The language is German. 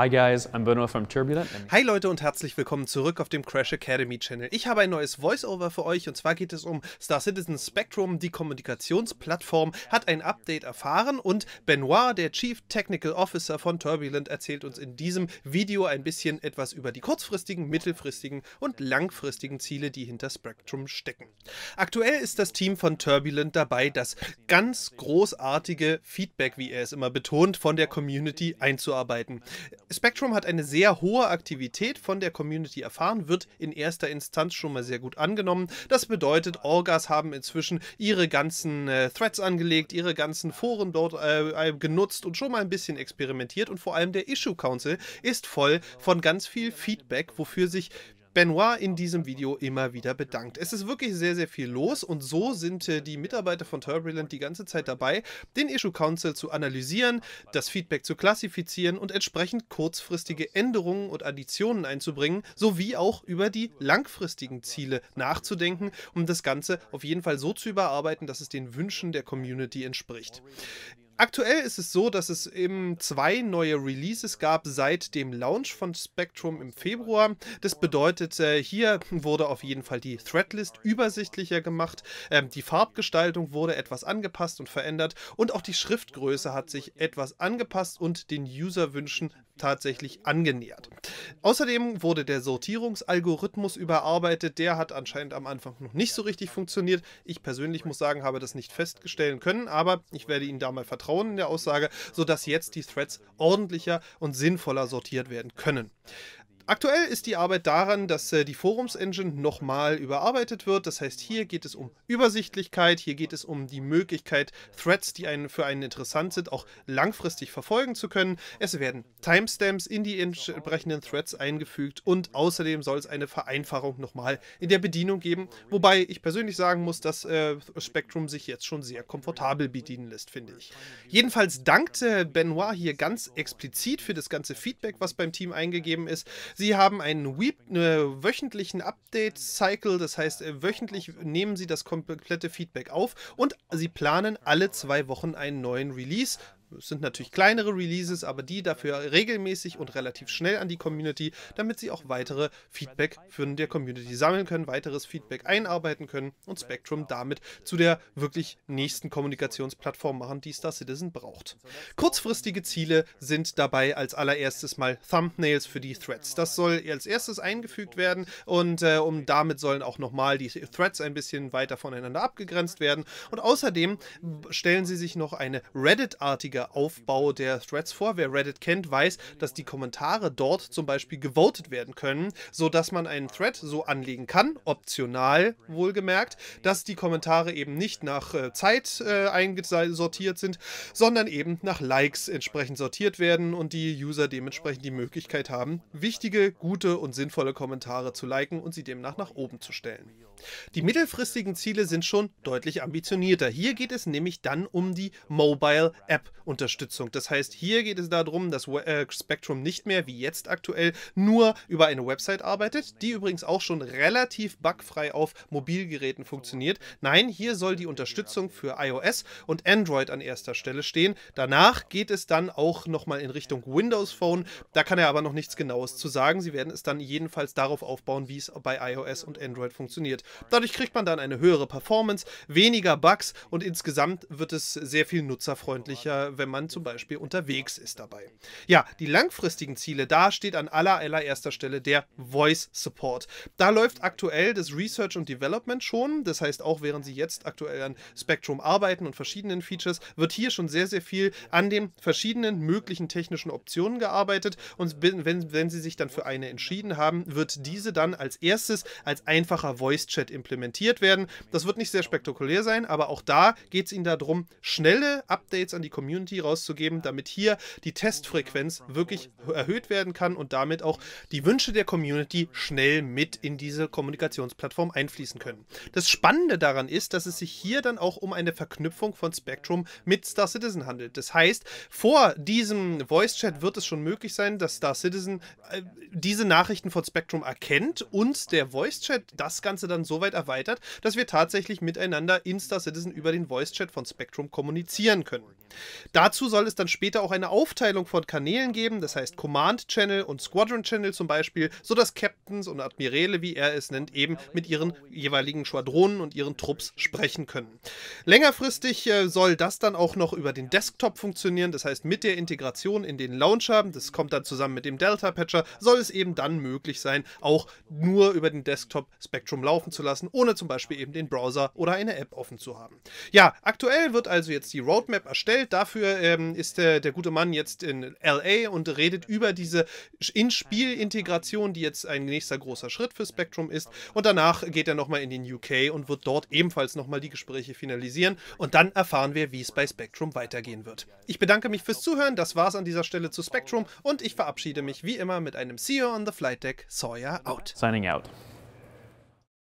Hi guys, I'm Benoit from Turbulent. Hi Leute und herzlich willkommen zurück auf dem Crash Academy Channel. Ich habe ein neues Voiceover für euch und zwar geht es um Star Citizen Spectrum. Die Kommunikationsplattform hat ein Update erfahren und Benoit, der Chief Technical Officer von Turbulent, erzählt uns in diesem Video ein bisschen etwas über die kurzfristigen, mittelfristigen und langfristigen Ziele, die hinter Spectrum stecken. Aktuell ist das Team von Turbulent dabei, das ganz großartige Feedback, wie er es immer betont, von der Community einzuarbeiten. Spectrum hat eine sehr hohe Aktivität von der Community erfahren, wird in erster Instanz schon mal sehr gut angenommen. Das bedeutet, Orgas haben inzwischen ihre ganzen äh, Threads angelegt, ihre ganzen Foren dort äh, äh, genutzt und schon mal ein bisschen experimentiert und vor allem der Issue Council ist voll von ganz viel Feedback, wofür sich Benoit in diesem Video immer wieder bedankt. Es ist wirklich sehr, sehr viel los und so sind äh, die Mitarbeiter von Turbulent die ganze Zeit dabei, den Issue Council zu analysieren, das Feedback zu klassifizieren und entsprechend kurzfristige Änderungen und Additionen einzubringen, sowie auch über die langfristigen Ziele nachzudenken, um das Ganze auf jeden Fall so zu überarbeiten, dass es den Wünschen der Community entspricht. Aktuell ist es so, dass es eben zwei neue Releases gab seit dem Launch von Spectrum im Februar. Das bedeutet, hier wurde auf jeden Fall die Threadlist übersichtlicher gemacht, ähm, die Farbgestaltung wurde etwas angepasst und verändert und auch die Schriftgröße hat sich etwas angepasst und den Userwünschen tatsächlich angenähert. Außerdem wurde der Sortierungsalgorithmus überarbeitet. Der hat anscheinend am Anfang noch nicht so richtig funktioniert. Ich persönlich muss sagen, habe das nicht feststellen können, aber ich werde Ihnen da mal vertrauen in der Aussage, sodass jetzt die Threads ordentlicher und sinnvoller sortiert werden können. Aktuell ist die Arbeit daran, dass äh, die Forums-Engine nochmal überarbeitet wird. Das heißt, hier geht es um Übersichtlichkeit, hier geht es um die Möglichkeit, Threads, die einen, für einen interessant sind, auch langfristig verfolgen zu können. Es werden Timestamps in die entsprechenden Threads eingefügt und außerdem soll es eine Vereinfachung nochmal in der Bedienung geben. Wobei ich persönlich sagen muss, dass äh, Spectrum sich jetzt schon sehr komfortabel bedienen lässt, finde ich. Jedenfalls dankte Benoit hier ganz explizit für das ganze Feedback, was beim Team eingegeben ist. Sie haben einen Weep, äh, wöchentlichen Update-Cycle, das heißt, äh, wöchentlich nehmen Sie das komplette Feedback auf und Sie planen alle zwei Wochen einen neuen Release. Es sind natürlich kleinere Releases, aber die dafür regelmäßig und relativ schnell an die Community, damit sie auch weitere Feedback von der Community sammeln können, weiteres Feedback einarbeiten können und Spectrum damit zu der wirklich nächsten Kommunikationsplattform machen, die Star Citizen braucht. Kurzfristige Ziele sind dabei als allererstes mal Thumbnails für die Threads. Das soll als erstes eingefügt werden und äh, um damit sollen auch nochmal die Threads ein bisschen weiter voneinander abgegrenzt werden und außerdem stellen sie sich noch eine Reddit-artige der Aufbau der Threads vor. Wer Reddit kennt, weiß, dass die Kommentare dort zum Beispiel gewotet werden können, sodass man einen Thread so anlegen kann, optional wohlgemerkt, dass die Kommentare eben nicht nach äh, Zeit äh, eingesortiert sind, sondern eben nach Likes entsprechend sortiert werden und die User dementsprechend die Möglichkeit haben, wichtige, gute und sinnvolle Kommentare zu liken und sie demnach nach oben zu stellen. Die mittelfristigen Ziele sind schon deutlich ambitionierter. Hier geht es nämlich dann um die Mobile App Unterstützung. Das heißt, hier geht es darum, dass äh, Spectrum nicht mehr wie jetzt aktuell nur über eine Website arbeitet, die übrigens auch schon relativ bugfrei auf Mobilgeräten funktioniert. Nein, hier soll die Unterstützung für iOS und Android an erster Stelle stehen. Danach geht es dann auch nochmal in Richtung Windows Phone. Da kann er aber noch nichts Genaues zu sagen. Sie werden es dann jedenfalls darauf aufbauen, wie es bei iOS und Android funktioniert. Dadurch kriegt man dann eine höhere Performance, weniger Bugs und insgesamt wird es sehr viel nutzerfreundlicher, wenn man zum Beispiel unterwegs ist dabei. Ja, die langfristigen Ziele, da steht an aller, allererster Stelle der Voice Support. Da läuft aktuell das Research und Development schon. Das heißt, auch während Sie jetzt aktuell an Spectrum arbeiten und verschiedenen Features, wird hier schon sehr, sehr viel an den verschiedenen möglichen technischen Optionen gearbeitet. Und wenn, wenn Sie sich dann für eine entschieden haben, wird diese dann als erstes als einfacher Voice-Chat implementiert werden. Das wird nicht sehr spektakulär sein, aber auch da geht es Ihnen darum, schnelle Updates an die Community Community rauszugeben, damit hier die Testfrequenz wirklich erhöht werden kann und damit auch die Wünsche der Community schnell mit in diese Kommunikationsplattform einfließen können. Das Spannende daran ist, dass es sich hier dann auch um eine Verknüpfung von Spectrum mit Star Citizen handelt. Das heißt, vor diesem Voice Chat wird es schon möglich sein, dass Star Citizen äh, diese Nachrichten von Spectrum erkennt und der Voice Chat das Ganze dann so weit erweitert, dass wir tatsächlich miteinander in Star Citizen über den Voice Chat von Spectrum kommunizieren können. Dazu soll es dann später auch eine Aufteilung von Kanälen geben, das heißt Command Channel und Squadron Channel zum Beispiel, sodass Captains und Admiräle, wie er es nennt, eben mit ihren jeweiligen Schwadronen und ihren Trupps sprechen können. Längerfristig äh, soll das dann auch noch über den Desktop funktionieren, das heißt mit der Integration in den Launcher, das kommt dann zusammen mit dem Delta Patcher, soll es eben dann möglich sein, auch nur über den Desktop Spectrum laufen zu lassen, ohne zum Beispiel eben den Browser oder eine App offen zu haben. Ja, aktuell wird also jetzt die Roadmap erstellt. Dafür ähm, ist der, der gute Mann jetzt in LA und redet über diese In-Spiel-Integration, die jetzt ein nächster großer Schritt für Spectrum ist. Und danach geht er nochmal in den UK und wird dort ebenfalls nochmal die Gespräche finalisieren. Und dann erfahren wir, wie es bei Spectrum weitergehen wird. Ich bedanke mich fürs Zuhören. Das war's an dieser Stelle zu Spectrum und ich verabschiede mich wie immer mit einem See you on the Flight Deck. Sawyer out. Signing out.